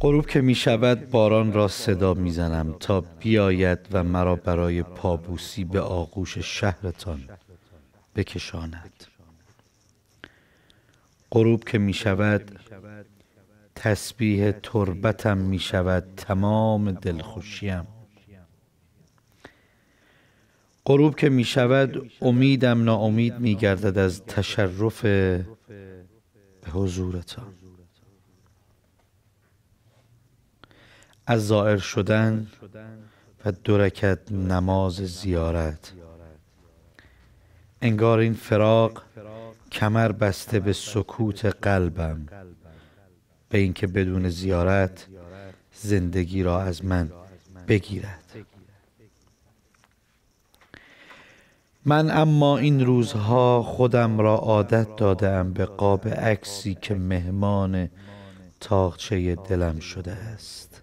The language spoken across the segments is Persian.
غروب که می شود باران را صدا می زنم تا بیاید و مرا برای پابوسی به آغوش شهرتان بکشاند. غروب که می شود تسبیح تربتم می شود تمام دلخوشیم. غروب که می شود امیدم ناامید می گردد از تشرف به حضورتان. از زائر شدن و درکت نماز زیارت. انگار این فراق کمر بسته به سکوت قلبم به اینکه بدون زیارت زندگی را از من بگیرد. من اما این روزها خودم را عادت دادم به قاب عکسی که مهمان تاقچه دلم شده است.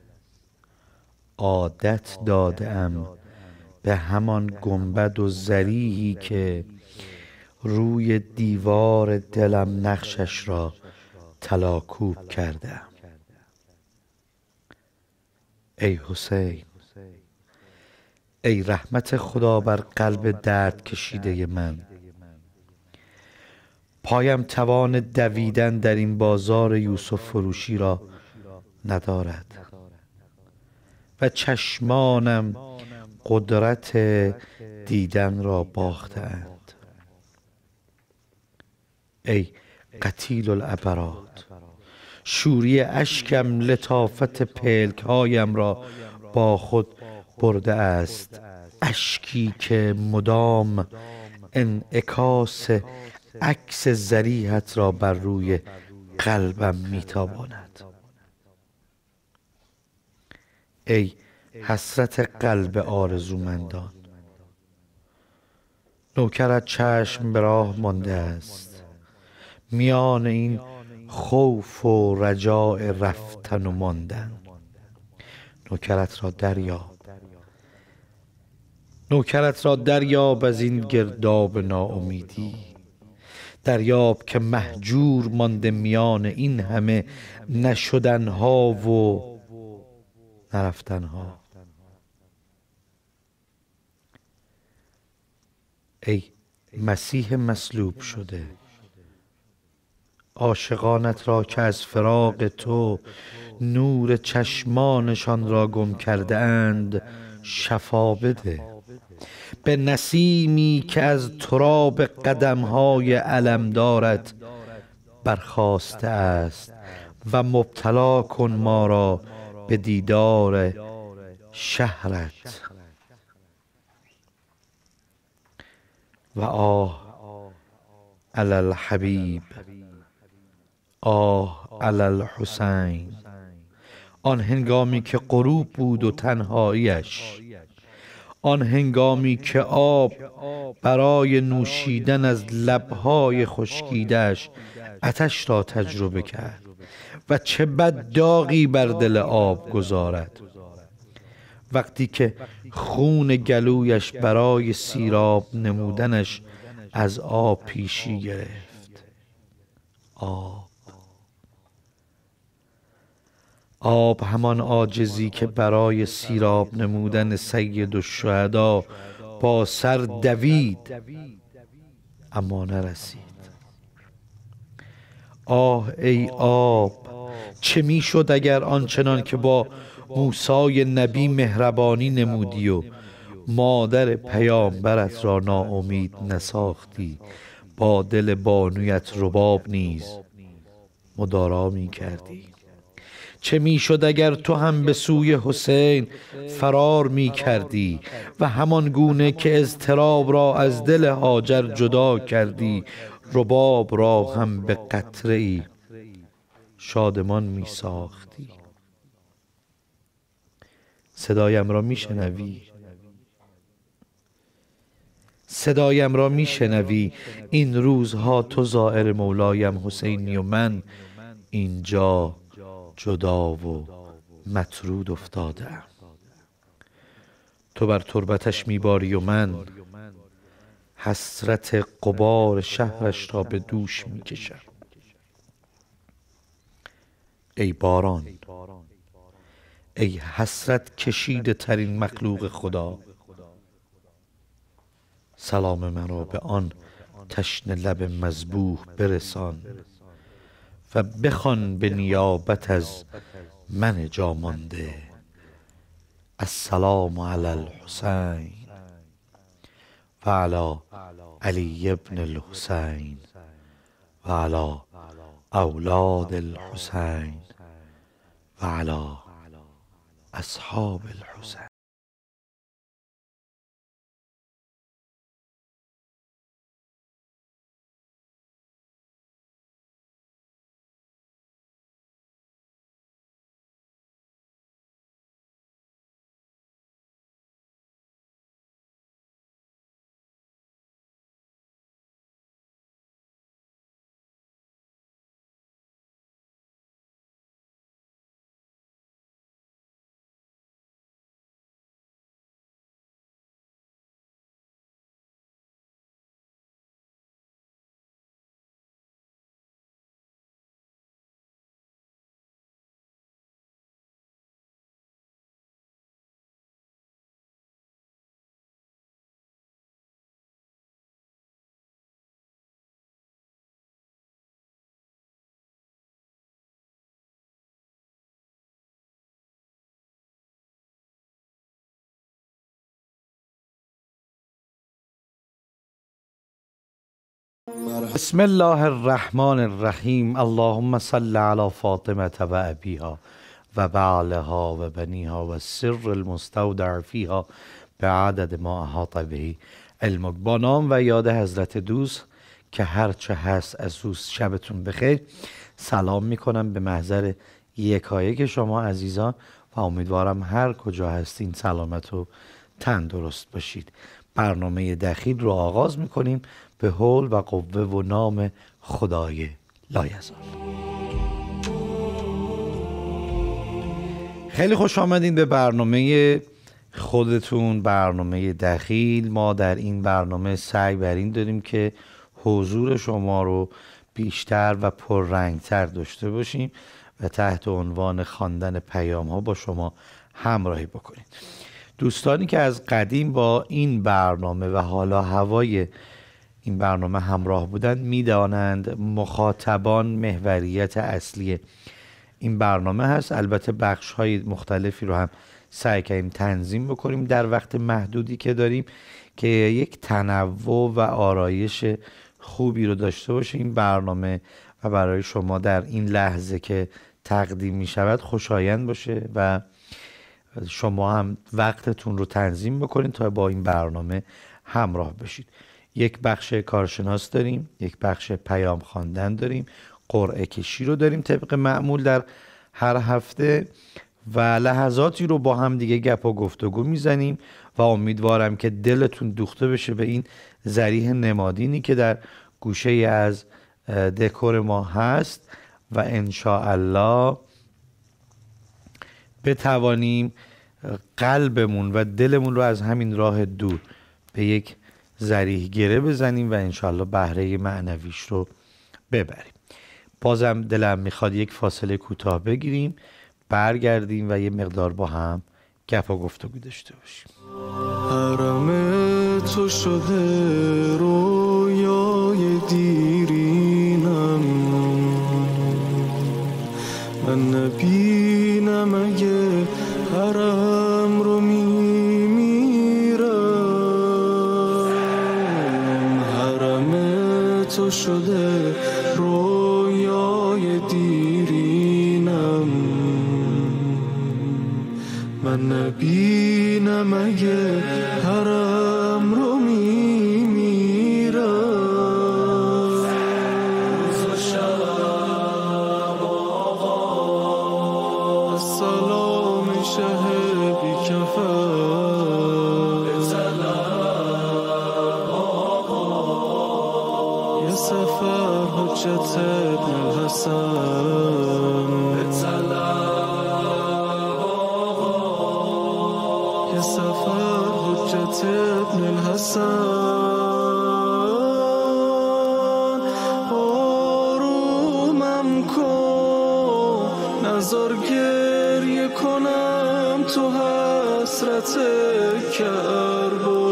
عادت دادم به همان گنبد و زریحی که روی دیوار دلم نقشش را تلاکوب کردم ای حسین ای رحمت خدا بر قلب درد کشیده من. پایم توان دویدن در این بازار یوسف فروشی را ندارد. چشمانم قدرت دیدن را باختند. ای قتیل العبرات شوری اشکم لطافت پلک هایم را با خود برده است. اشکی که مدام انعکاس عکس زریحت را بر روی قلبم میتاباند. ای حسرت قلب آرزومندان. نوکرت چشم به راه مانده است. میان این خوف و رجاء رفتن و ماندن. نوکرت را دریاب. نوکرت را دریاب از این گرداب ناامیدی. دریاب که محجور مانده میان این همه نشدنها و نرفتنها. ای مسیح مصلوب شده عاشقانت را که از فراق تو نور چشمانشان را گم کرده اند شفا بده. به نسیمی که از تراب قدمهای علمدارت برخاسته است و مبتلا کن ما را به دیدار شهرت. و آه علی الحبیب. آه علی الحسین. آن هنگامی که غروب بود و تنهاییش. آن هنگامی که آب برای نوشیدن از لبهای خشکیدش اتش را تجربه کرد. و چه بد داغی بر دل آب گذارد. وقتی که خون گلویش برای سیراب نمودنش از آب پیشی گرفت. آب. آب همان عاجزی که برای سیراب نمودن سید الشهدا با سر دوید اما نرسید. آه ای آب چه می‌شد اگر آنچنان که با موسای نبی مهربانی نمودی و مادر پیامبرت را ناامید نساختی با دل بانویت رباب نیز مدارا می کردی چه می‌شد اگر تو هم به سوی حسین فرار می کردی و همان گونه که اضطراب را از دل هاجر جدا کردی رباب را هم به قطره ای شادمان می ساختی. صدایم را می شنوی. صدایم را می شنوی. این روزها تو زائر مولایم حسینی و من اینجا جدا و مطرود افتادم. تو بر تربتش میباری و من حسرت قبار شهرش را به دوش می‌کشم ای باران ای حسرت کشیده ترین مخلوق خدا. سلام مرا به آن تشنه لب مذبوح برسان و بخوان به نیابت از من جامانده السلام علی الحسین و علی علی ابن الحسین و علی اولاد الحسین. وعلى أصحاب الحب بسم الله الرحمن الرحیم. اللهم صل علی فاطمه و ابیها و بعلها و بنیها و سر المستودع فیها به عدد ما احاط به علمک. با نام و یاد حضرت دوست که هرچه هست از روز شبتون بخیر. سلام می‌کنم به محضر یکایک شما عزیزان و امیدوارم هر کجا هستین سلامت و تندرست باشید. برنامه دخیل رو آغاز می‌کنیم. به حول و قوه و نام خدای لایزال خیلی خوش آمدین به برنامه خودتون برنامه دخیل. ما در این برنامه سعی بر این داریم که حضور شما رو بیشتر و پررنگتر داشته باشیم و تحت عنوان خواندن پیام ها با شما همراهی بکنید. دوستانی که از قدیم با این برنامه و حالا هوای این برنامه همراه بودند می‌دانند مخاطبان محوریت اصلی این برنامه هست. البته بخش های مختلفی رو هم سعی کردیم تنظیم بکنیم در وقت محدودی که داریم که یک تنوع و آرایش خوبی رو داشته باشه این برنامه و برای شما در این لحظه که تقدیم می شود خوشایند باشه و شما هم وقتتون رو تنظیم بکنید تا با این برنامه همراه بشید. یک بخش کارشناس داریم یک بخش پیام خواندن داریم قرعه کشی رو داریم طبق معمول در هر هفته و لحظاتی رو با هم دیگه گپ و گفتگو می‌زنیم و امیدوارم که دلتون دوخته بشه به این زریح نمادینی که در گوشه از دکور ما هست و الله بتوانیم قلبمون و دلمون رو از همین راه دور به یک زریح گره بزنیم و انشالله بهره معنویش رو ببریم. بازم دلم می‌خواد یک فاصله کوتاه بگیریم برگردیم و یه مقدار با هم گپ و گفتگو داشته باشیم. حرم تو شده رویای دیرینم. من نبینم اگه تو شده رویای دیرینم. من نبینم اگه الحسن آرومم کن. نظر گریه کنم تو حسرت کرب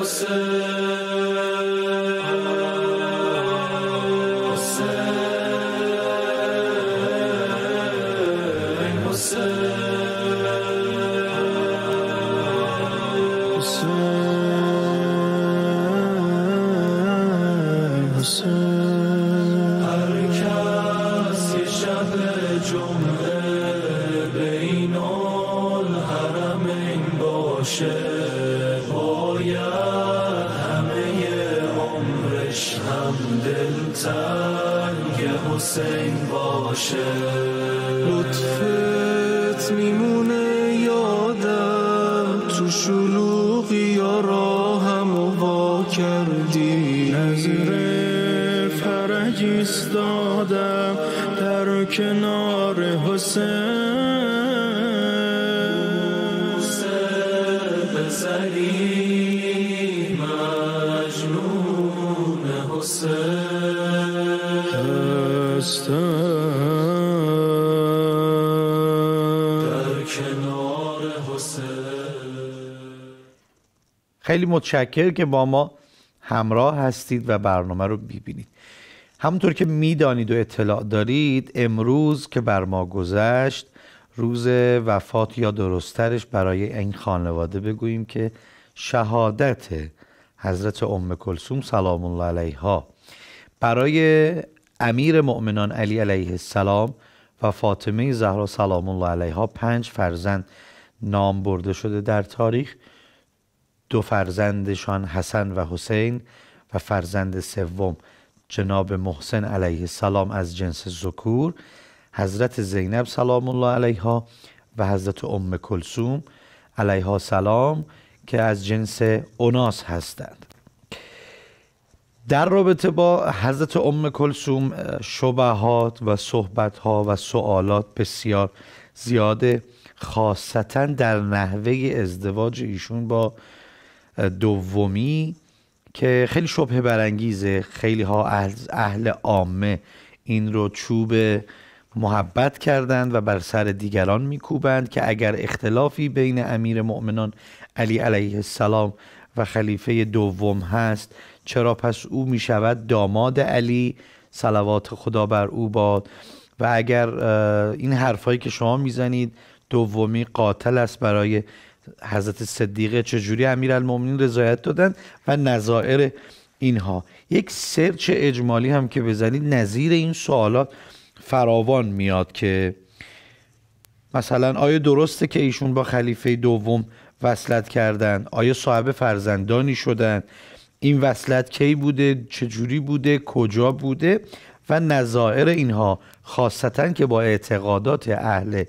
حسین خیلی متشکر که با ما همراه هستید و برنامه رو ببینید همونطور که می‌دانید و اطلاع دارید امروز که بر ما گذشت روز وفات یا درستترش برای این خانواده بگوییم که شهادت حضرت ام کلثوم سلام الله علیها. برای امیر مؤمنان علی علیه السلام و فاطمه زهرا سلام الله علیها پنج فرزند نام برده شده در تاریخ. دو فرزندشان حسن و حسین و فرزند سوم جناب محسن علیه السلام از جنس ذکور حضرت زینب سلام الله علیها و حضرت ام کلثوم علیها سلام که از جنس اوناس هستند. در رابطه با حضرت ام کلثوم شبهات و صحبتها و سوالات بسیار زیاده خاصتا در نحوه ازدواج ایشون با دومی که خیلی شبه برانگیزه. خیلی ها اهل, اهل عامه این رو چوب محبت کردند و بر سر دیگران میکوبند که اگر اختلافی بین امیر مؤمنان علی علیه السلام و خلیفه دوم هست چرا پس او می شود داماد علی؟ صلوات خدا بر او باد. و اگر این حرفایی که شما می‌زنید دومی قاتل است برای حضرت صدیقه چجوری امیر المومنین رضایت دادن و نظائر اینها. یک سرچ اجمالی هم که بزنید نظیر این سوالات فراوان میاد که مثلا آیا درسته که ایشون با خلیفه دوم وصلت کردند آیا صاحب فرزندانی شدن؟ این وصلت کی بوده؟ چجوری بوده؟ کجا بوده؟ و نظائر اینها خاصتا که با اعتقادات اهل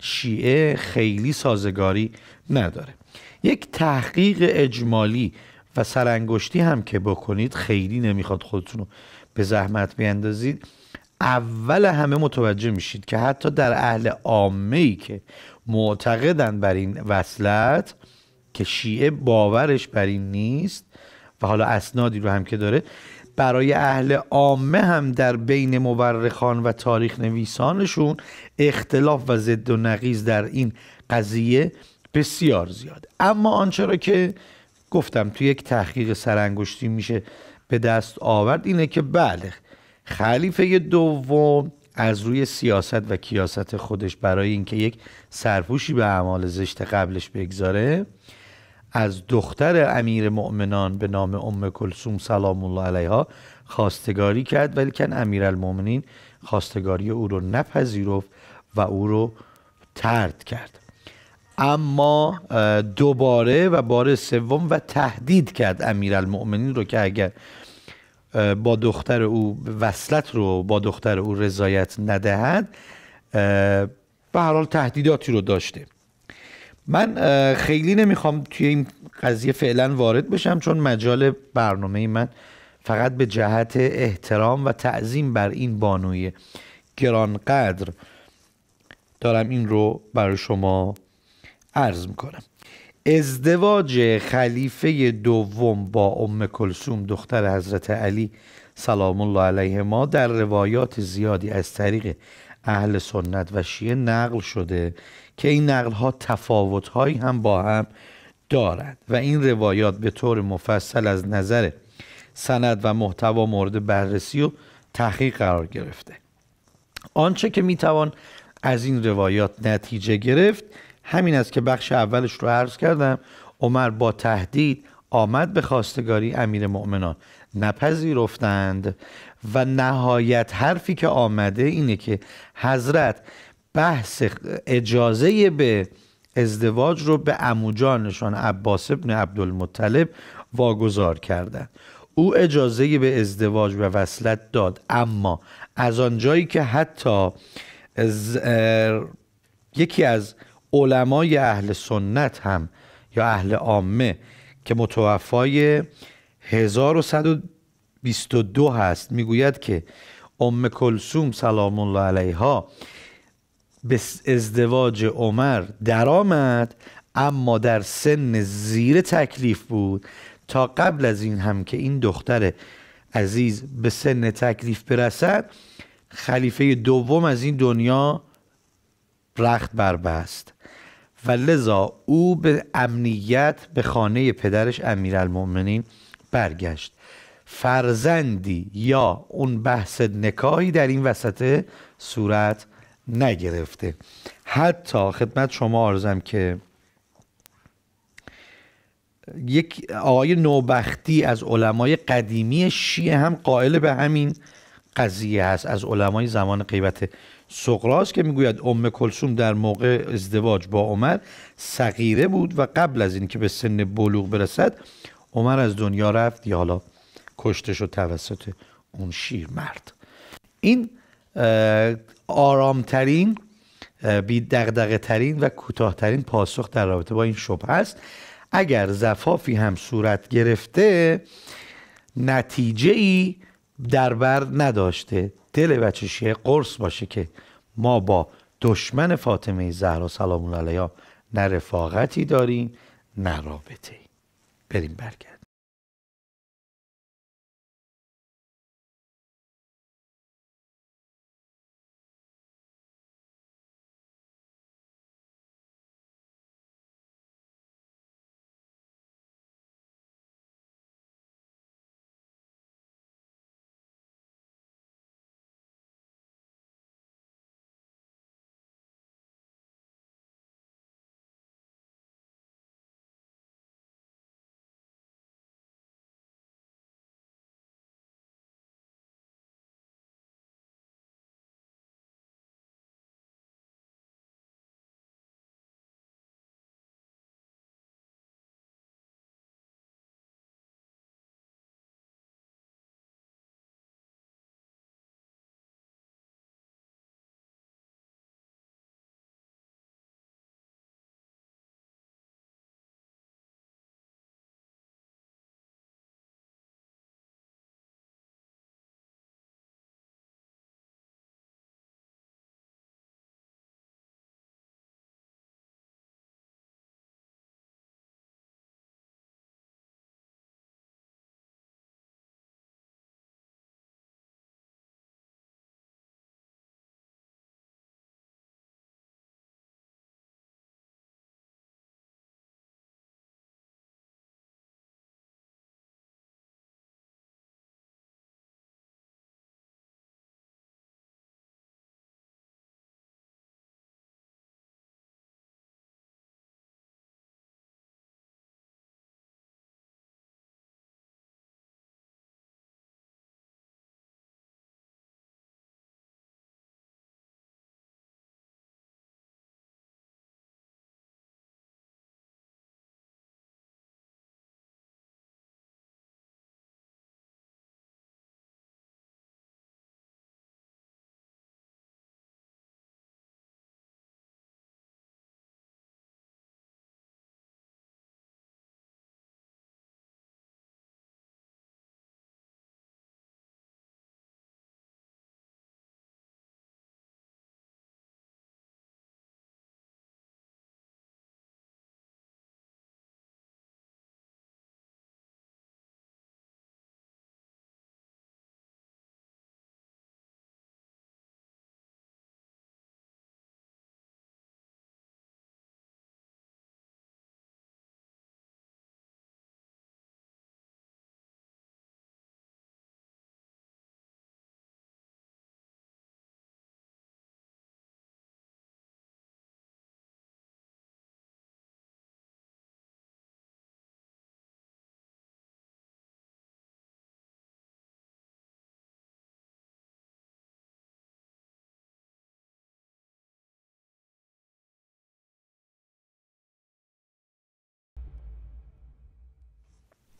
شیعه خیلی سازگاری نداره. یک تحقیق اجمالی و سرانگشتی هم که بکنید خیلی نمی‌خواد خودتون رو به زحمت بیندازید. اول همه متوجه میشید که حتی در اهل عامه ای که معتقدن بر این وصلت که شیعه باورش بر این نیست و حالا اسنادی رو هم که داره برای اهل عامه هم در بین مورخان و تاریخ نویسانشون اختلاف و ضد و نقیز در این قضیه بسیار زیاد اما آنچه را که گفتم تو یک تحقیق سرانگشتی میشه به دست آورد اینه که بله خلیفه دوم از روی سیاست و کیاست خودش برای اینکه یک سرپوشی به اعمال زشت قبلش بگذاره از دختر امیر مؤمنان به نام ام کلسوم سلام الله علیها خواستگاری کرد ولی کن امیر المؤمنین خواستگاری او رو نپذیرفت و او رو ترد کرد. اما دوباره و بار سوم و تهدید کرد امیر المؤمنین رو که اگر با دختر او وصلت رو با دختر او رضایت ندهد به هر حال تهدیداتی رو داشته. من خیلی نمی‌خوام توی این قضیه فعلا وارد بشم چون مجال برنامه من فقط به جهت احترام و تعظیم بر این بانوی گرانقدر دارم. این رو برای شما عرض می‌کنم. ازدواج خلیفه دوم با ام کلسوم دختر حضرت علی سلام الله علیه ما در روایات زیادی از طریق اهل سنت و شیعه نقل شده که این نقل ها تفاوت هایی هم با هم دارد و این روایات به طور مفصل از نظر سند و محتوا مورد بررسی و تحقیق قرار گرفته. آنچه که می‌توان از این روایات نتیجه گرفت همین است که بخش اولش رو عرض کردم. عمر با تهدید آمد به خواستگاری امیر مؤمنان. نپذیرفتند و نهایت حرفی که آمده اینه که حضرت بحث اجازه به ازدواج رو به اموجانشان عباس ابن عبدالمطلب واگذار کردند. او اجازه به ازدواج و وصلت داد. اما از آنجایی که حتی از یکی از علمای اهل سنت هم یا اهل عامه که متوفای 1122 هست می‌گوید که ام کلسوم سلام الله علیها به ازدواج عمر درآمد اما در سن زیر تکلیف بود. تا قبل از این هم که این دختر عزیز به سن تکلیف برسد خلیفه دوم از این دنیا رخت بربست. و لذا او به امنیت به خانه پدرش امیرالمؤمنین برگشت. فرزندی یا اون بحث نکاهی در این وسط صورت نگرفته. حتی خدمت شما آرزم که یک آقای نوبختی از علمای قدیمی شیعه هم قائل به همین قضیه هست از علمای زمان غیبت سقراس که می‌گوید ام کلسوم در موقع ازدواج با عمر صغیره بود و قبل از اینکه به سن بلوغ برسد عمر از دنیا رفت. یا حالا کشته شد توسط اون شیر مرد این آرامترین بی دغدغه ترین و کوتاهترین پاسخ در رابطه با این شبه است. اگر زفافی هم صورت گرفته نتیجه ای در بر نداشته. دل بچه شیعه قرص باشه که ما با دشمن فاطمه زهرا سلام علیها نه رفاقتی داریم نه رابطه بریم برگرد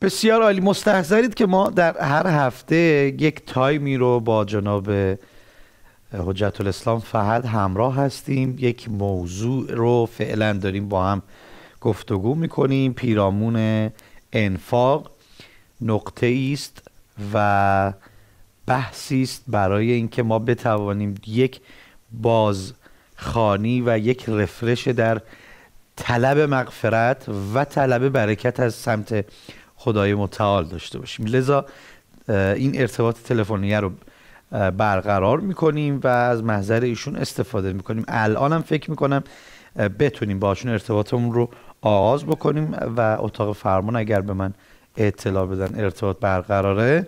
بسیار عالی. مستحضرید که ما در هر هفته یک تایمی رو با جناب حجت الاسلام فهد همراه هستیم. یک موضوع رو فعلا داریم با هم گفتگو می‌کنیم. پیرامون انفاق نقطه است و بحثی است برای اینکه ما بتوانیم یک بازخانی و یک رفرش در طلب مغفرت و طلب برکت از سمت خدای متعال داشته باشیم. لذا این ارتباط تلفنی رو برقرار می‌کنیم و از محضر ایشون استفاده می‌کنیم. الان هم فکر می‌کنم بتونیم باشون ارتباطمون رو آغاز بکنیم و اتاق فرمان اگر به من اطلاع بدن ارتباط برقراره.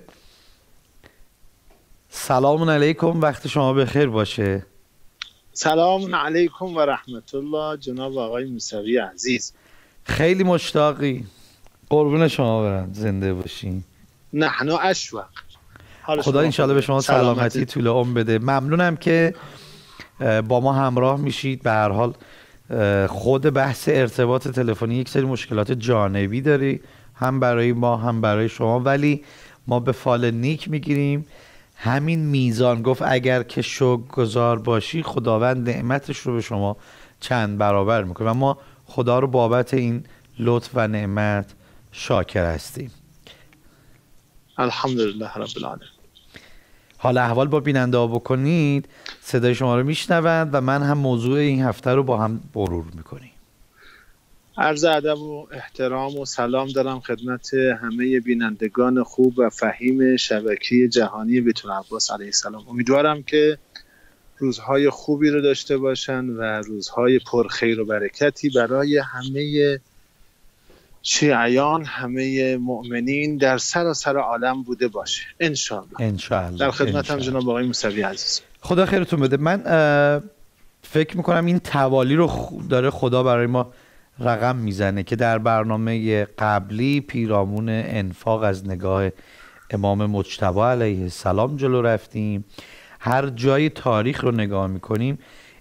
سلام علیکم وقت شما بخیر باشه. سلام علیکم و رحمت الله جناب آقای موسوی عزیز. خیلی مشتاقی. قربون شما برن زنده باشین. نحن اشوق. خدا انشالله به شما سلامتی. طول عمر بده. ممنونم که با ما همراه میشید. به هر حال خود بحث ارتباط تلفنی یک سری مشکلات جانبی داری. هم برای ما هم برای شما. ولی ما به فال نیک می‌گیریم. همین میزان گفت اگر که شکر گذار باشی خداوند نعمتش رو به شما چند برابر می‌کنه. و ما خدا رو بابت این لطف و نعمت شاکر هستیم. الحمدلله رب العالمین. حال احوال با بیننده ها بکنید صدای شما رو میشنوند و من هم موضوع این هفته رو با هم برور می‌کنیم. عرض ادب و احترام و سلام دارم خدمت همه بینندگان خوب و فهیم شبکه جهانی بیتون عباس علیه السلام. امیدوارم که روزهای خوبی رو داشته باشن و روزهای پرخیر و برکتی برای همه شیعیان همه مؤمنین در سراسر عالم بوده باشه. انشاءالله. انشاءالله در خدمتم جناب آقای موسوی عزیز. خدا خیرتون بده. من فکر می‌کنم این توالی رو داره خدا برای ما رقم می‌زنه که در برنامه قبلی پیرامون انفاق از نگاه امام مجتبا علیه السلام جلو رفتیم. هر جای تاریخ رو نگاه می‌کنیم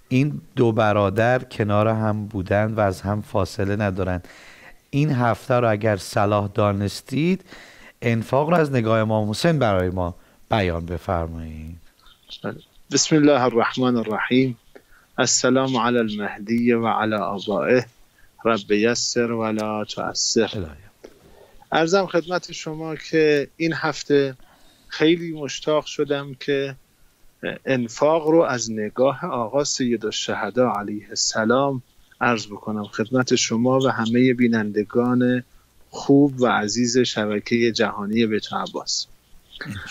این دو برادر کنار هم بودند و از هم فاصله ندارند این هفته رو اگر صلاح دانستید انفاق رو از نگاه امام حسین برای ما بیان بفرمایید. بسم الله الرحمن الرحیم. السلام علی المهدی و علی آبائه. رب یسر ولا تعسر ارزم خدمت شما که این هفته خیلی مشتاق شدم که انفاق رو از نگاه آقا سید الشهدا علیه السلام عرض بکنم. خدمت شما و همه بینندگان خوب و عزیز شبکه جهانی بیت عباس.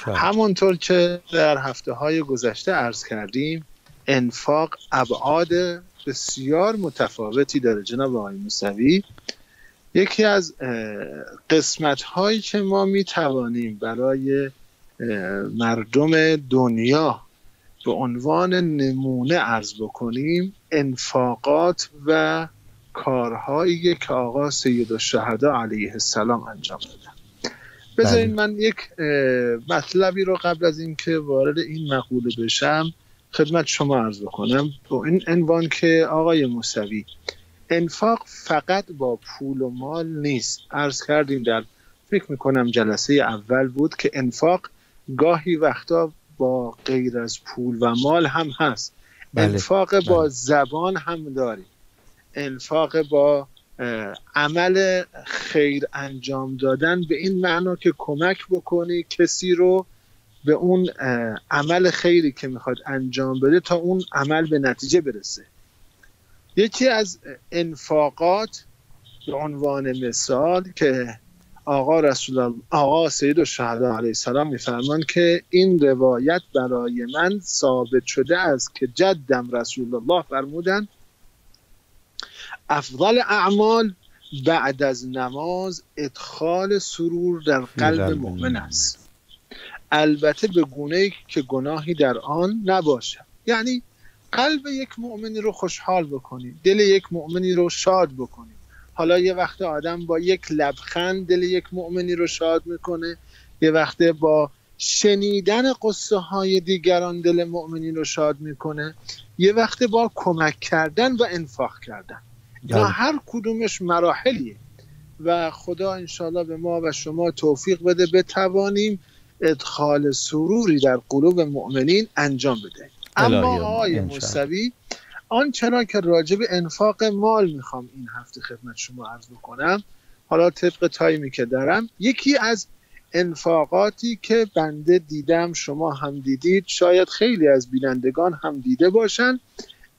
همونطور که در هفته های گذشته عرض کردیم انفاق ابعاد بسیار متفاوتی داره. جناب آقای موسوی یکی از قسمت هایی که ما می توانیم برای مردم دنیا به عنوان نمونه ارز بکنیم انفاقات و کارهایی که آقا سید الشهدا علیه السلام انجام دادن بذارین من یک مطلبی رو قبل از اینکه وارد این مقوله بشم خدمت شما عرض بکنم. با این عنوان که آقای موسوی انفاق فقط با پول و مال نیست. عرض کردیم در فکر می‌کنم جلسه اول بود که انفاق گاهی وقتا با غیر از پول و مال هم هست. بله. انفاق با بله. زبان هم داریم انفاق با عمل خیر انجام دادن به این معنا که کمک بکنی کسی رو به اون عمل خیری که می‌خواد انجام بده تا اون عمل به نتیجه برسه یکی از انفاقات به عنوان مثال که آقا رسول الله آقا سید و علیه السلام میفرمان که این روایت برای من ثابت شده است که جدم رسول الله فرمودن افضل اعمال بعد از نماز ادخال سرور در قلب مؤمن است. البته به گونه که گناهی در آن نباشه یعنی قلب یک مؤمنی رو خوشحال بکنی دل یک مؤمنی رو شاد بکنی. حالا یه وقت آدم با یک لبخند دل یک مؤمنی رو شاد می‌کنه یه وقت با شنیدن قصه های دیگران دل مؤمنی رو شاد می‌کنه یه وقت با کمک کردن و انفاق کردن اینا بله. هر کدومش مراحلیه و خدا انشالله به ما و شما توفیق بده بتوانیم ادخال سروری در قلوب مؤمنین انجام بده اما آقای. موسوی آنچنان که راجع به انفاق مال می‌خوام این هفته خدمت شما عرض بکنم حالا طبق تایمی که دارم یکی از انفاقاتی که بنده دیدم شما هم دیدید شاید خیلی از بینندگان هم دیده باشن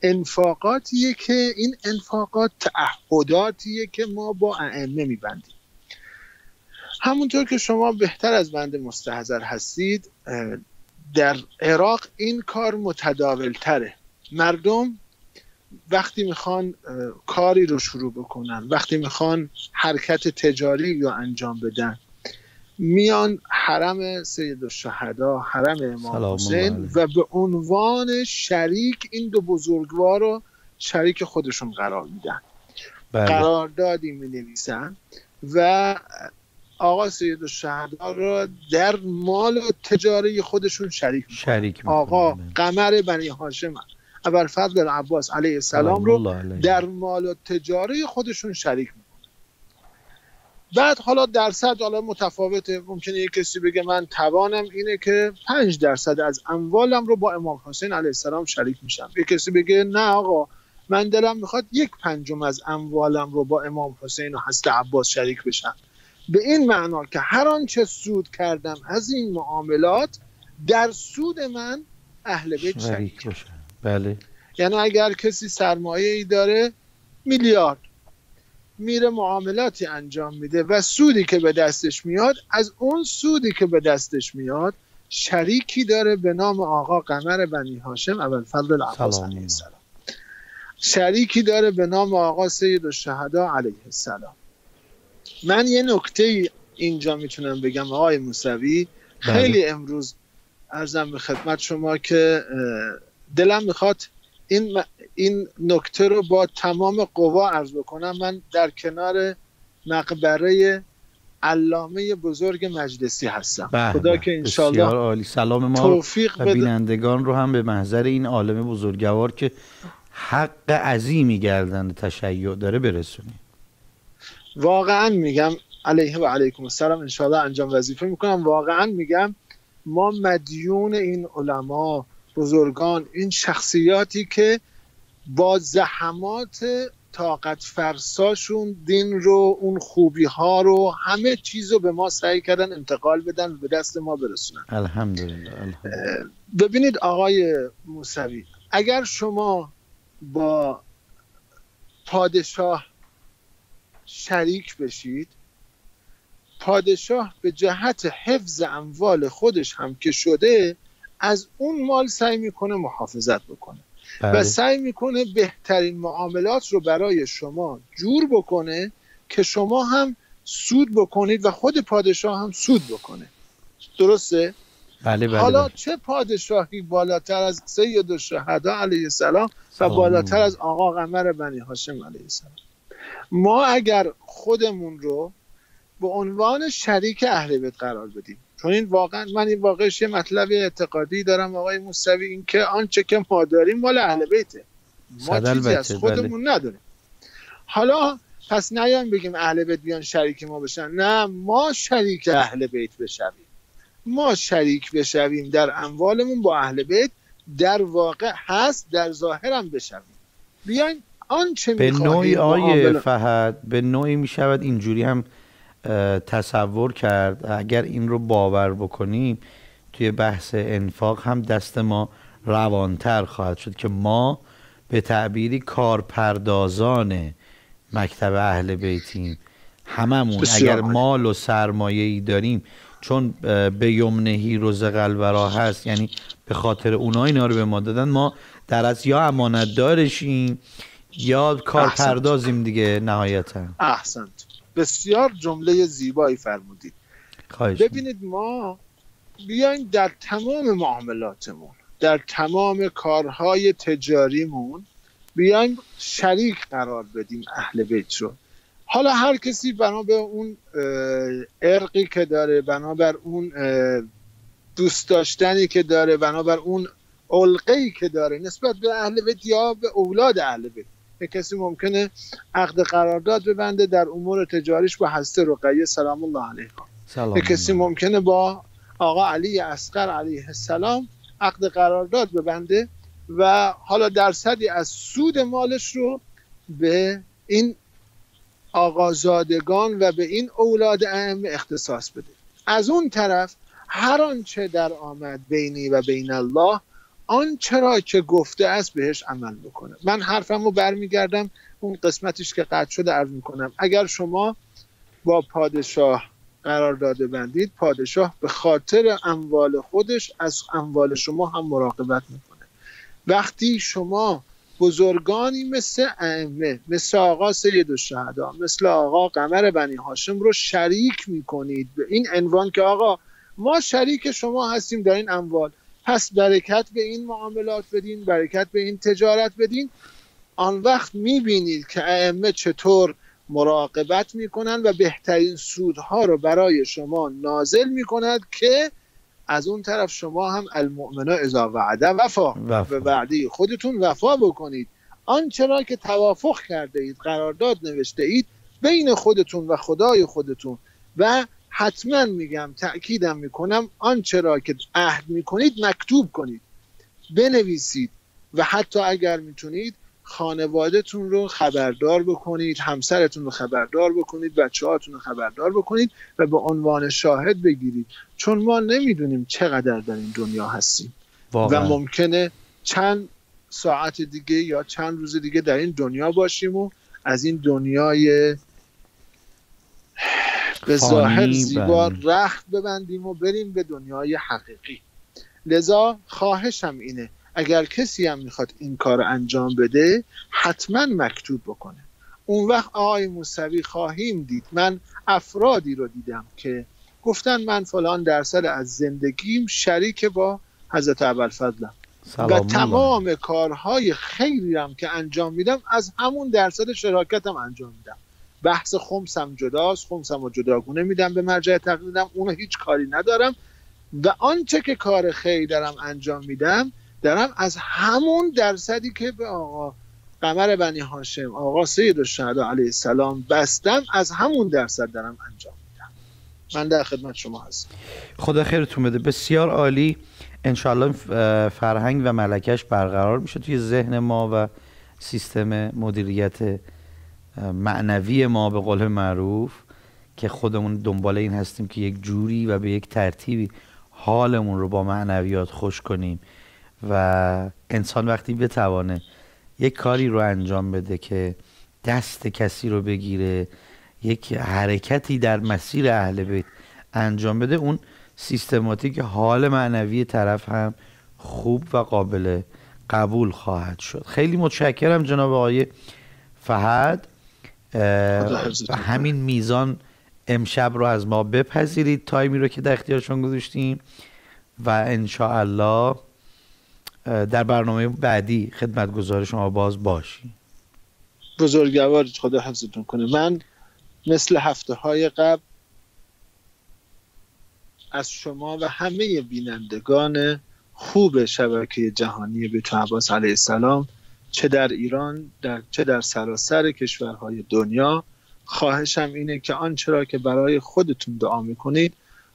انفاقاتیه که این انفاقات تعهداتیه که ما با ائمه میبندیم. همونطور که شما بهتر از بنده مستحضر هستید در عراق این کار متداول تره مردم وقتی می‌خوان کاری رو شروع بکنن وقتی می‌خوان حرکت تجاری رو انجام بدن میان حرم سید الشهدا حرم امام حسین. و به عنوان شریک این دو بزرگوار رو شریک خودشون قرار میدن بله قراردادی می نویسن و آقا سید الشهدا رو در مال و تجاری خودشون شریک می‌کنن شریک. آقا بله. قمر بنی هاشم ابوالفضل العباس علیه السلام رو. در مال و تجاری خودشون شریک می‌کنن. بعد حالا درصد حالا متفاوته ممکنه یک کسی بگه من توانم اینه که پنج درصد از اموالم رو با امام حسین علیه السلام شریک میشم. یک کسی بگه نه آقا من دلم می‌خواد یک پنجم از اموالم رو با امام حسین و حضرت عباس شریک بشم. به این معنا که هر آنچه سود کردم از این معاملات در سود من اهل بیت شریک شریک باشه بله. یعنی اگر کسی سرمایه ای داره میلیارد. میره معاملاتی انجام میده و سودی که به دستش میاد از اون سودی که به دستش میاد شریکی داره به نام آقا قمر بنی هاشم اول العباس سلام. علیه السلام. شریکی داره به نام آقا سید الشهدا علیه السلام. من یه نکته اینجا می‌تونم بگم آقای موسوی. بله. خیلی امروز ارزم به خدمت شما که دلم می‌خواد این این نکته رو با تمام قوا عرض بکنم. من در کنار مقبره علامه بزرگ مجلسی هستم. به خدا به. که انشالله عالی. سلام ما توفیق و بینندگان رو هم به محضر این عالم بزرگوار که حق عظیمی گردن تشیع داره برسونیم. واقعا میگم علیه و علیکم السلام. انشالله انجام وظیفه می‌کنم. واقعا میگم ما مدیون این علما بزرگان این شخصیاتی که با زحمات طاقت فرساشون دین رو اون خوبی ها رو همه چیز رو به ما سعی کردن انتقال بدن و به دست ما برسونن الحمدلله, الحمدلله. ببینید آقای موسوی اگر شما با پادشاه شریک بشید پادشاه به جهت حفظ اموال خودش هم که شده از اون مال سعی می‌کنه محافظت بکنه و بله. سعی می‌کنه بهترین معاملات رو برای شما جور بکنه که شما هم سود بکنید و خود پادشاه هم سود بکنه درسته؟ بله بله حالا بله. چه پادشاهی بالاتر از سید الشهدا علیه السلام و. بالاتر از آقا قمر بنی هاشم علیه السلام ما اگر خودمون رو به عنوان شریک اهل بیت قرار بدیم چون این واقعا من این واقعش یه مطلب اعتقادی دارم آقای موسوی این که آنچه که ما داریم مال اهل بیته. ما چیزی از خودمون نداریم. حالا پس نیایم بگیم اهل بیت بیان شریک ما بشن. نه ما شریک اهل بیت بشویم. ما شریک بشویم در اموالمون با اهل بیت در واقع هست در ظاهر هم بشویم. بیاین آنچه به نوعی آیه فهد به نوعی می شود اینجوری هم تصور کرد اگر این رو باور بکنیم توی بحث انفاق هم دست ما روانتر خواهد شد که ما به تعبیری کارپردازان مکتب اهل بیتیم. هممون اگر. مال و سرمایه ای داریم چون به یمنهی رزق الورا هست یعنی به خاطر اونا اینا رو به ما دادن ما در از یا امانت دارشیم یا کارپردازیم دیگه نهایتا. احسنت. بسیار جمله زیبایی فرمودید. خواهش ببینید ما بیاین در تمام معاملاتمون در تمام کارهای تجاریمون بیاین شریک قرار بدیم اهل بیت رو. حالا هر کسی بنا به اون ارقی که داره بنابر اون اه، دوست داشتنی که داره بنابر اون علقه که داره نسبت به اهل بیت یا به اولاد اهل بیت. یک کسی ممکنه عقد قرارداد ببنده در امور تجاریش با هسته رقیه سلام الله علیها سلام کسی ممکنه با آقا علی اصغر علیه السلام عقد قرارداد ببنده و حالا درصدی از سود مالش رو به این آقازادگان و به این اولاد ائمه اختصاص بده. از اون طرف هر آنچه در آمد بینی و بین الله آنچه را که گفته است بهش عمل بکنه. من حرفم رو برمیگردم اون قسمتش که قطع شده عرض می‌کنم. اگر شما با پادشاه قرار داده بندید پادشاه به خاطر اموال خودش از اموال شما هم مراقبت می‌کنه. وقتی شما بزرگانی مثل ائمه مثل آقا سید الشهدا مثل آقا قمر بنی هاشم رو شریک می‌کنید به این عنوان که آقا ما شریک شما هستیم در این اموال. پس برکت به این معاملات بدین برکت به این تجارت بدین. آن وقت می‌بینید که ائمه چطور مراقبت می‌کنن و بهترین سودها رو برای شما نازل می‌کند که از اون طرف شما هم المؤمنا اذا وعده وفا. وفا. به وعده خودتون وفا بکنید. آنچه را که توافق کرده اید قرارداد نوشته اید بین خودتون و خدای خودتون و حتما میگم تأکیدم می‌کنم آنچه را که عهد می‌کنید مکتوب کنید. بنویسید و حتی اگر می‌تونید خانوادهتون رو خبردار بکنید همسرتون رو خبردار بکنید بچه هاتون رو خبردار بکنید و به عنوان شاهد بگیرید. چون ما نمی‌دونیم چقدر در این دنیا هستیم. و واقعا ممکنه چند ساعت دیگه یا چند روز دیگه در این دنیا باشیم و از این دنیای به ظاهر زیبا. رخت ببندیم و بریم به دنیای حقیقی. لذا خواهشم اینه اگر کسی هم می‌خواد این کار انجام بده حتما مکتوب بکنه. اون وقت آقای موسوی خواهیم دید. من افرادی رو دیدم که گفتن من فلان درصد از زندگیم شریک با حضرت ابوالفضلم. سلام و. تمام کارهای خیری هم که انجام میدم از همون درصد شراکتم انجام میدم. بحث خمسم جداست خمسم رو جداگونه میدم به مرجع تقلیدم اونو هیچ کاری ندارم. و آنچه که کار خیلی دارم انجام میدم دارم از همون درصدی که به آقا قمر بنی هاشم آقا سید الشهدا علیه السلام بستم از همون درصد دارم انجام میدم. من در خدمت شما هستم. خدا خیرتون بده. بسیار عالی. انشالله فرهنگ و ملکش برقرار میشه توی ذهن ما و سیستم مدیریت معنوی ما به قول معروف که خودمون دنبال این هستیم که یک جوری و به یک ترتیبی حالمون رو با معنویات خوش کنیم و انسان وقتی بتوانه یک کاری رو انجام بده که دست کسی رو بگیره یک حرکتی در مسیر اهل بیت انجام بده اون سیستماتیک حال معنوی طرف هم خوب و قابل قبول خواهد شد. خیلی متشکرم جناب آقای فهد اه، خدا حفظتون و همین میزان امشب رو از ما بپذیرید. تایمی رو که در اختیارشون گذاشتیم. و انشاءالله در برنامه بعدی خدمتگزار شما باز باشیم. بزرگوارید خدا حفظتون کنه. من مثل هفته های قبل از شما و همه بینندگان خوب شبکه جهانی بیت عباس علیه السلام چه در ایران در چه در سراسر کشورهای دنیا خواهشم اینه که آنچه را که برای خودتون دعا می‌کنید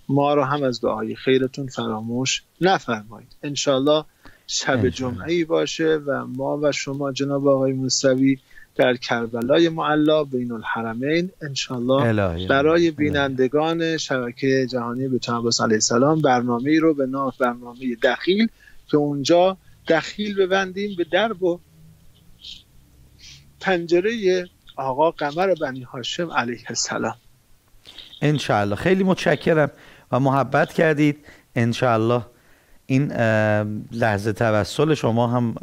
ما رو هم از دعای خیرتون فراموش نفرمایید انشالله شب. جمعه ای باشه و ما و شما جناب آقای موسوی در کربلای معلا بین الحرمین انشالله برای. بینندگان شبکه جهانی به عباس علیه السلام برنامه رو به نام برنامه دخیل که اونجا دخیل ببندیم به درب و پنجره آقا قمر بنی هاشم علیه السلام. انشاءالله. خیلی متشکرم و محبت کردید. انشاءالله این لحظه توسل شما هم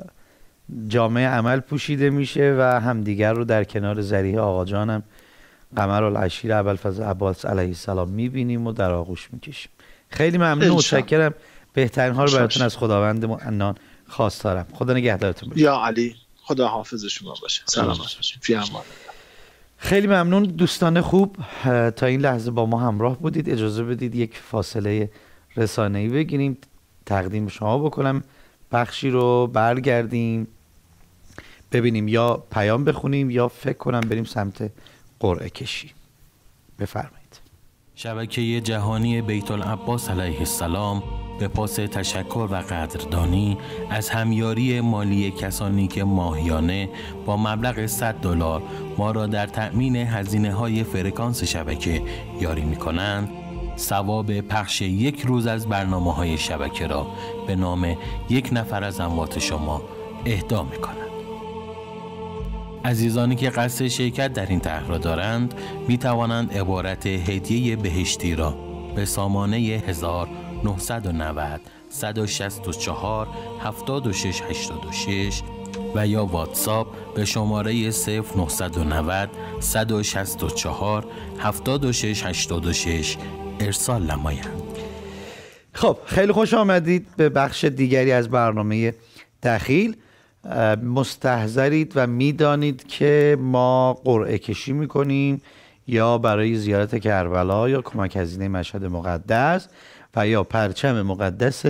جامعه عمل پوشیده میشه و همدیگر رو در کنار زریح آقا جانم قمر العشیر ابوالفضل عباس علیه السلام می‌بینیم و در آغوش می‌کشیم. خیلی ممنون. متشکرم. بهترین ها رو براتون. از خداوند منان خواستارم. خدا نگهدارتون باشه. یا علی. خدا حافظ شما باشه سلامت باشید فی امان خیلی ممنون. دوستان خوب تا این لحظه با ما همراه بودید. اجازه بدید یک فاصله رسانه‌ای بگیریم. تقدیم شما بکنم. بخشی رو برگردیم. ببینیم یا پیام بخونیم یا فکر کنم بریم سمت قرعه کشی. بفرمایید. شبکه جهانی بیت العباس علیه السلام به پاس تشکر و قدردانی از همیاری مالی کسانی که ماهیانه با مبلغ 100 دلار ما را در تأمین هزینه های فرکانس شبکه یاری می کنند ثواب پخش یک روز از برنامه های شبکه را به نام یک نفر از اموات شما اهدا می کنند. عزیزانی که قصد شرکت در این طرح را دارند می توانند عبارت هدیه بهشتی را به سامانه 1990 164 7686 و یا واتساپ به شماره 0990 164 7686 ارسال نمایند. خب خیلی خوش آمدید به بخش دیگری از برنامه دخیل مستحضرید و می‌دانید که ما قرعه کشی می‌کنیم یا برای زیارت کربلا یا کمک هزینه مشهد مقدس و یا پرچم مقدس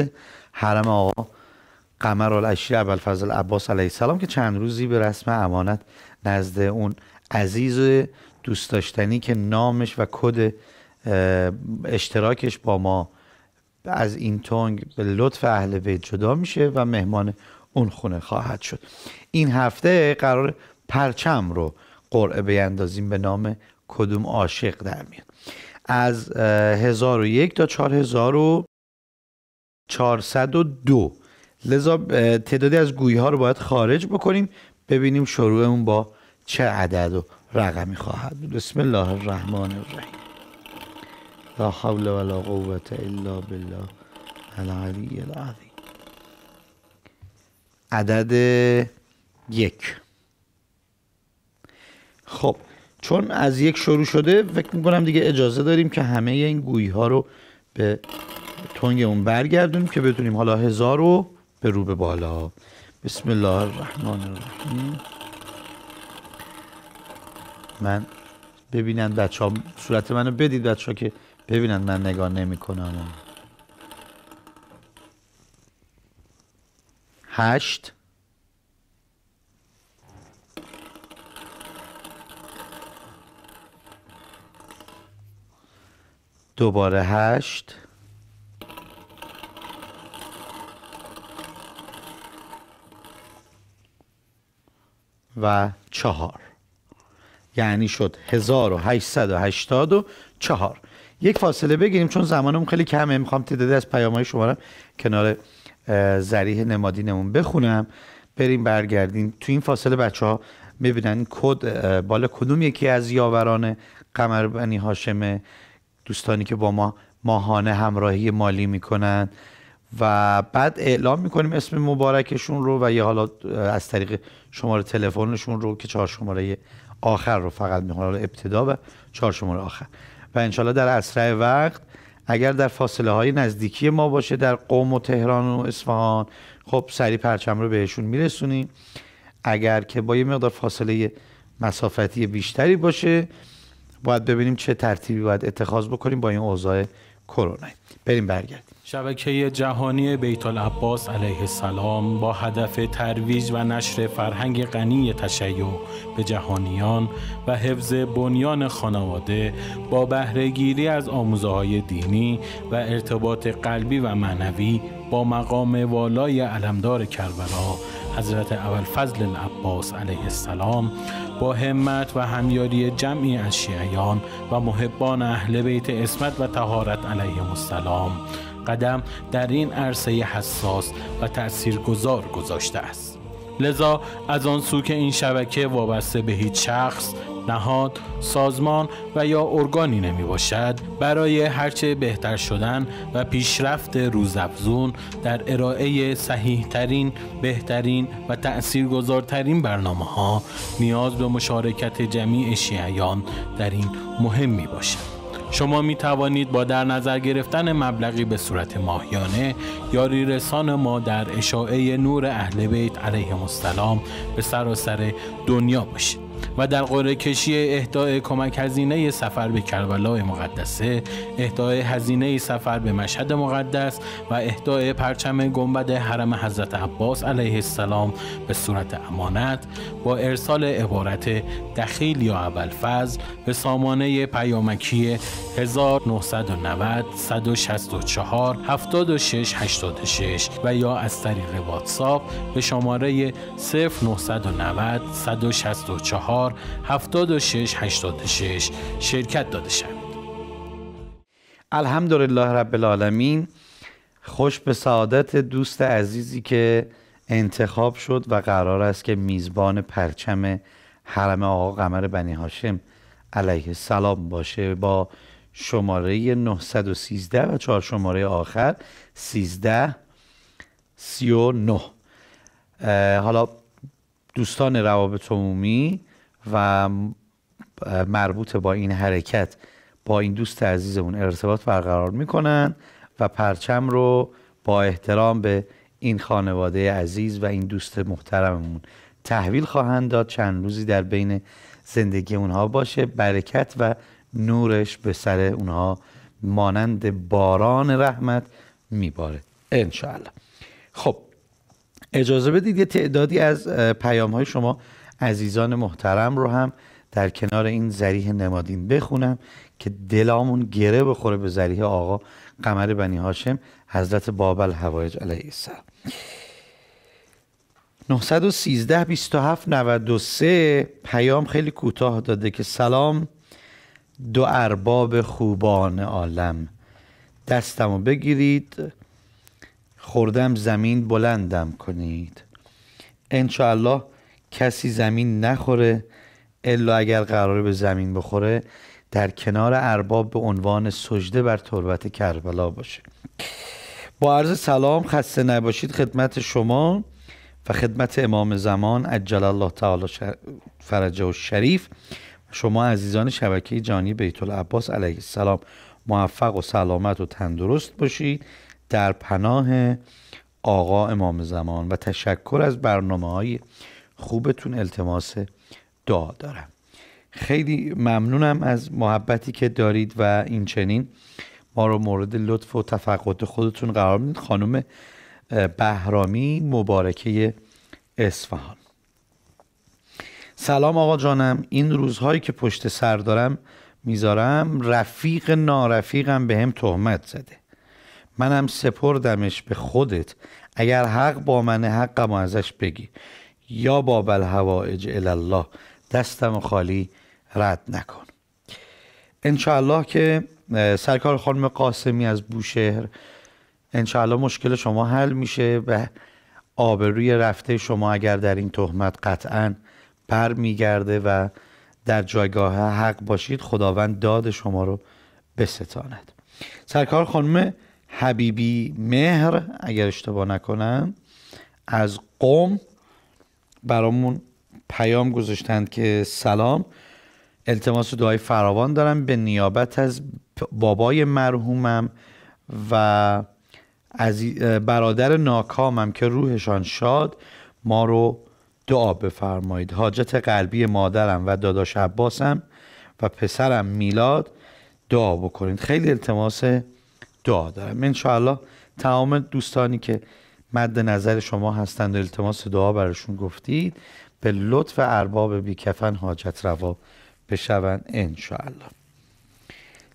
حرم آقا قمر العشیر ابوالفضل عباس علیه السلام که چند روزی به رسم امانت نزد اون عزیز دوست داشتنی که نامش و کد اشتراکش با ما از این تونگ به لطف اهل بیت جدا میشه و مهمان اون خونه خواهد شد. این هفته قرار پرچم رو قرعه بیندازیم به نام کدوم عاشق در میاد. از 1001 تا 4402 لذا تعدادی از گویی ها رو باید خارج بکنیم ببینیم شروعمون با چه عدد و رقمی خواهد بسم الله الرحمن الرحیم. لا حول ولا قوة الا بالله العلی العظیم. عدد یک. خب چون از یک شروع شده فکر می‌کنم دیگه اجازه داریم که همه این گویی ها رو به اون برگردونیم که بتونیم حالا هزار رو به رو به بالا. بسم الله الرحمن الرحیم. من ببینن بچه ها صورت منو بدید بچه ها که ببینن من نگاه نمی کنم هشت. دوباره هشت. و چهار. یعنی شد هزار و هشتصد و هشتاد و چهار. یک فاصله بگیریم چون زمانم خیلی کمه. می‌خوام تعدادی از پیام های شما رو کنار زریح نمادینمون بخونم. بریم برگردیم. تو این فاصله بچه ها می‌بینن کد بالا کدوم یکی از یاوران قمر بنی هاشمه دوستانی که با ما ماهانه همراهی مالی می‌کنن. و بعد اعلام می‌کنیم اسم مبارکشون رو و یه حالا از طریق شماره تلفنشون رو که چهار شماره آخر رو فقط می‌خوان ابتدا و چهار شماره آخر. و انشالله در اسرع وقت اگر در فاصله های نزدیکی ما باشه در قوم و تهران و اصفهان خب سری پرچم رو بهشون میرسونیم. اگر که با یه مقدار فاصله مسافتی بیشتری باشه باید ببینیم چه ترتیبی باید اتخاذ بکنیم با این اوضاع کرونا. بریم برگردیم. شبکه جهانی بیت العباس علیه السلام با هدف ترویج و نشر فرهنگ غنی تشیع به جهانیان و حفظ بنیان خانواده با بهرهگیری از آموزه های دینی و ارتباط قلبی و معنوی با مقام والای علمدار کربلا حضرت فضل العباس علیه السلام با همت و همیاری جمعی از شیعیان و محبان اهل بیت اسمت و تهارت علیه السلام. قدم در این عرصه حساس و تأثیرگذار گذاشته است لذا از آن سو که این شبکه وابسته به هیچ شخص نهاد، سازمان و یا ارگانی نمی باشد برای هرچه بهتر شدن و پیشرفت روزافزون در ارائه صحیح ترین، بهترین و تأثیرگذارترین برنامه ها نیاز به مشارکت جمیع شیعیان در این مهم می باشد. شما می توانید با در نظر گرفتن مبلغی به صورت ماهیانه یاری رسان ما در اشاعه نور اهل بیت علیهم السلام به سراسر دنیا باشید. و در قرعه کشی اهدای کمک هزینه سفر به کربلای مقدسه اهدای هزینه سفر به مشهد مقدس و اهدای پرچم گنبد حرم حضرت عباس علیه السلام به صورت امانت با ارسال عبارت دخیل یا ابوالفضل به سامانه پیامکی 1990 164 76 86 و یا از طریق واتساپ به شماره 0990 164 76 86 شرکت داده شوید. الحمدلله رب العالمین. خوش به سعادت دوست عزیزی که انتخاب شد و قرار است که میزبان پرچم حرم آقا قمر بنی هاشم علیه السلام باشه با شماره 913 و چهار شماره آخر 13 39 حالا دوستان روابط عمومی و مربوط با این حرکت با این دوست عزیزمون ارتباط برقرار می‌کنن و پرچم رو با احترام به این خانواده عزیز و این دوست محترممون تحویل خواهند داد. چند روزی در بین زندگی اونها باشه. برکت و نورش به سر اونها مانند باران رحمت میباره. انشاءالله. خب اجازه بدید یه تعدادی از پیام های شما عزیزان محترم رو هم در کنار این زریح نمادین بخونم که دلامون گره بخوره به زریح آقا قمر بنی هاشم حضرت بابل هوایج علیه السلام. 913 27 93 پیام خیلی کوتاه داده که سلام دو ارباب خوبان عالم. دستمو بگیرید خوردم زمین بلندم کنید. انشاءالله کسی زمین نخوره الا اگر قراره به زمین بخوره در کنار ارباب به عنوان سجده بر تربت کربلا باشه. با عرض سلام خسته نباشید خدمت شما و خدمت امام زمان عجل الله تعالی فرجه و شریف. شما عزیزان شبکه جانی بیت العباس علیه السلام موفق و سلامت و تندرست باشید در پناه آقا امام زمان و تشکر از برنامه های خوبتون التماس دعا دارم. خیلی ممنونم از محبتی که دارید و این چنین. ما رو مورد لطف و تفقد خودتون قرار می‌دید. خانم بهرامی مبارکه اصفهان. سلام آقا جانم. این روزهایی که پشت سر دارم می‌ذارم رفیق نارفیقم به هم تهمت زده. منم سپردمش به خودت. اگر حق با منه حقم ازش بگی یا بابل هوایج الله دستم خالی رد نکن. انشاءالله که سرکار خانم قاسمی از بوشهر انشاءالله مشکل شما حل میشه و آبروی رفته شما اگر در این تهمت قطعا بر میگرده و در جایگاه حق باشید خداوند داد شما رو بستاند. سرکار خانم حبیبی مهر اگر اشتباه نکنم از قوم برامون پیام گذاشتند که سلام التماس دعای فراوان دارم به نیابت از بابای مرحومم و از برادر ناکامم که روحشان شاد ما رو دعا بفرمایید. حاجت قلبی مادرم و داداش عباسم و پسرم میلاد دعا بکنید. خیلی التماس دعا دارم. انشاءالله تمام دوستانی که مد نظر شما هستند و التماس دعا براشون گفتید. به لطف ارباب بیکفن حاجت روا بشون انشاءالله.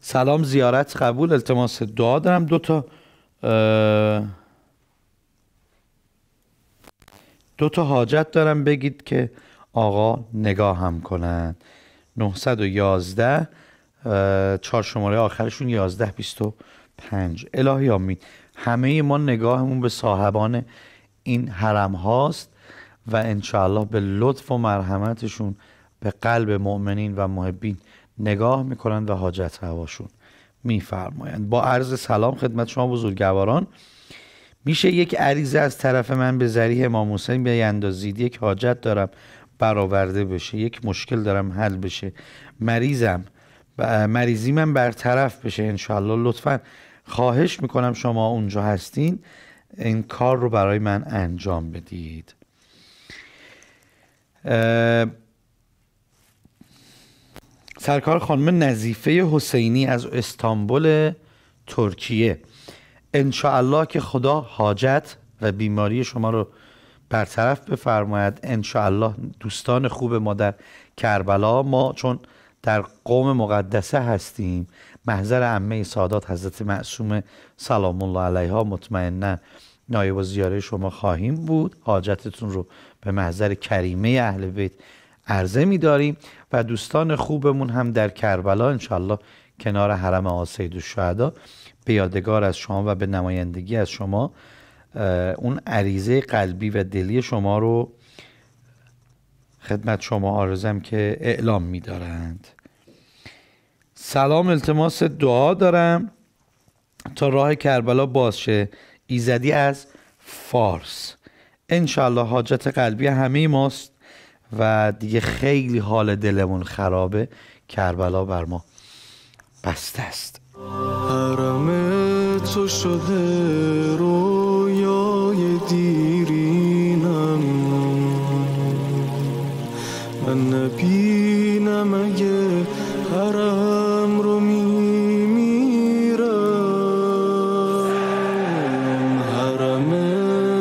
سلام زیارت قبول التماس دعا دارم. دو تا دو تا حاجت دارم. بگید که آقا نگاه هم کنند 911 چهار شماره آخرشون 11 25 الهی آمین. همه ما نگاهمون به صاحبان این حرم هاست و انشاءالله به لطف و مرحمتشون به قلب مؤمنین و محبین نگاه می‌کنند و حاجت هواشون میفرمایند. با عرض سلام خدمت شما بزرگواران. میشه یک عریضه از طرف من به ذریح امام حسین بیندازید. یک حاجت دارم برآورده بشه. یک مشکل دارم حل بشه. مریضم مریضی من برطرف بشه انشالله لطفا خواهش می‌کنم شما اونجا هستین این کار رو برای من انجام بدید. سرکار خانم نظیفه حسینی از استانبول ترکیه. الله که خدا حاجت و بیماری شما رو برطرف بفرماید. الله دوستان خوب ما در کربلا ما چون در قوم مقدسه هستیم. محضر عمه سادات حضرت معصوم سلام الله علیها مطمئنا نایب و زیاره شما خواهیم بود. حاجتتون رو به محضر کریمه اهل بیت عرضه می داریم و دوستان خوبمون هم در کربلا انشالله کنار حرم آسید و شهدا به یادگار از شما و به نمایندگی از شما اون عریضه قلبی و دلی شما رو خدمت شما آرزم که اعلام می دارند سلام التماس دعا دارم. تا راه کربلا باز شه ایزدی از فارس. انشالله حاجت قلبی همه ماست و دیگه خیلی حال دلمون خرابه. کربلا بر ما بسته است. حرم تو شده رویای دیرینم. من نبینم اگه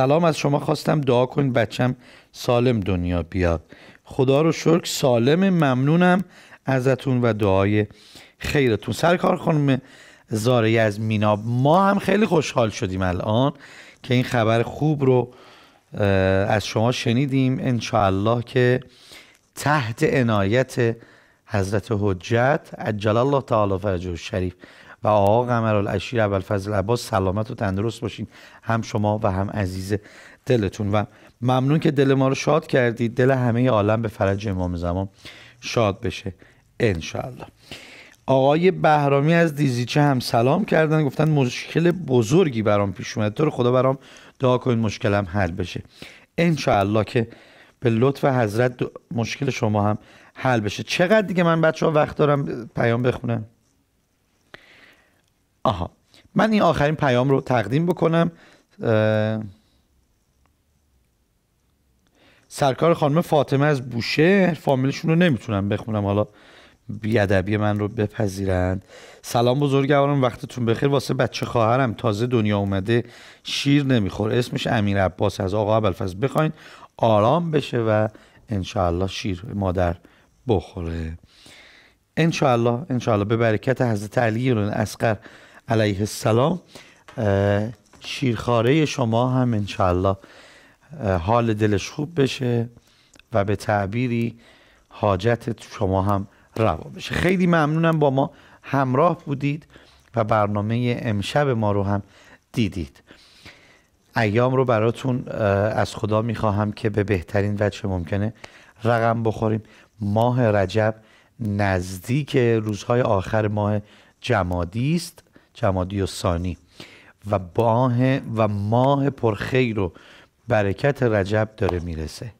سلام از شما خواستم دعا کنید بچم سالم دنیا بیاد. خدا رو شکر سالم ممنونم ازتون و دعای خیرتون. سرکار خانم زاره از مینا. ما هم خیلی خوشحال شدیم الان که این خبر خوب رو از شما شنیدیم. انشاءالله که تحت عنایت حضرت حجت عجل الله تعالی فرجه شریف و آقا قمر العشیر اول فضل عباس سلامت و تندرست باشین. هم شما و هم عزیز دلتون. و ممنون که دل ما رو شاد کردید. دل همه عالم به فرج امام زمان شاد بشه. انشاءالله. آقای بهرامی از دیزیچه هم سلام کردن. گفتن مشکل بزرگی برام پیش اومد. تو رو خدا برام دعا کنید مشکلم حل بشه. انشاءالله که به لطف حضرت مشکل شما هم حل بشه. چقدر دیگه من بچه ها وقت دارم پیام بخونم؟ آها. من این آخرین پیام رو تقدیم بکنم. سرکار خانم فاطمه از بوشهر فامیلشون رو نمی‌تونم بخونم. حالا بیادبی من رو بپذیرند سلام بزرگوارم وقتتون بخیر. واسه بچه خواهرم تازه دنیا اومده شیر نمیخور. اسمش امیر عباس از آقا ابوالفضل بخواین آرام بشه و انشاءالله شیر مادر بخوره. انشاءالله انشاءالله. به برکت حضرت علی اصغر علیه السلام اه، شیرخواره شما هم انشاءالله حال دلش خوب بشه و به تعبیری حاجت شما هم روا بشه. خیلی ممنونم با ما همراه بودید و برنامه امشب ما رو هم دیدید. ایام رو براتون از خدا می‌خواهم که به بهترین وجه ممکنه رقم بخوریم. ماه رجب نزدیک روزهای آخر ماه جمادی است. جمادی و ثانی. و ماه و ماه پرخیر و برکت رجب داره می‌رسه.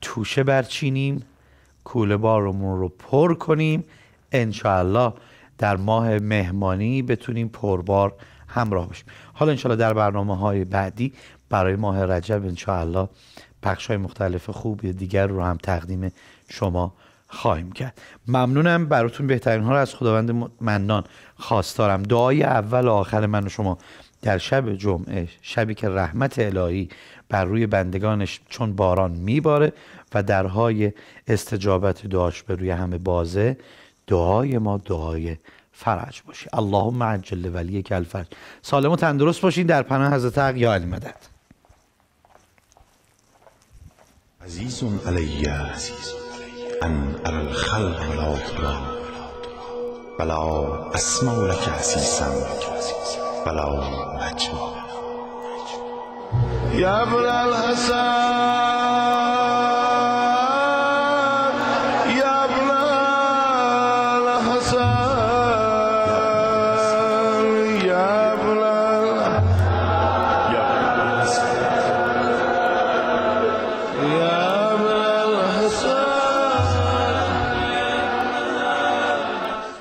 توشه برچینیم کوله بارمون رو پر کنیم. انشاءالله در ماه مهمانی بتونیم پربار همراه باشیم. حالا انشاءالله در برنامه های بعدی برای ماه رجب انشاءالله پخش های مختلف خوب دیگر رو هم تقدیم شما خواهیم کرد. ممنونم براتون بهترین ها رو از خداوند منان خواستارم. دعای اول و آخر من و شما در شب جمعه شبی که رحمت الهی بر روی بندگانش چون باران میباره و درهای استجابت دعاش به روی همه بازه دعای ما دعای فرج باشه. اللهم عجل ولی که الفرج. سالم و تندرست باشین در پناه حضرت حق یا علی مدد. عزيز علي أن أرى الخلق ولا ترى ولا أسمع لك عسيسا ولا أجمع. يا ابن الحسن.